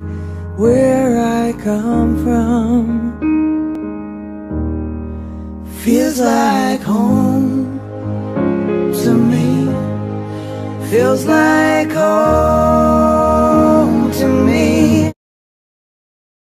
Where I come from feels like home to me. Feels like home.